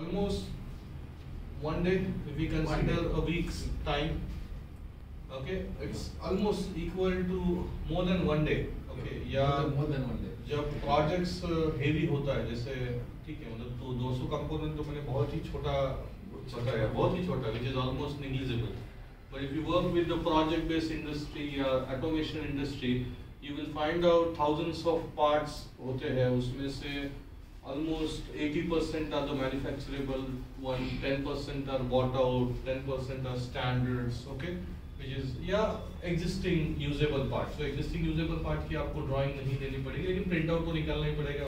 almost one day if we consider a week's time okay it's almost equal to more than one day okay या more than one day. जब projects heavy होता है जैसे ठीक है मतलब तो 200 कंपोनेंट तो मैंने बहुत ही छोटा बताया बहुत ही छोटा which is almost negligible but if you work with the project based industry या automation industry you will find out thousands of parts होते हैं उसमें से almost 80% are the manufacturable one 10% are bought out 10% are standards okay which is yeah, existing usable part so existing usable part की आपको drawing नहीं देनी पड़ेगी लेकिन प्रिंट आउट तो निकालना ही पड़ेगा